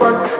but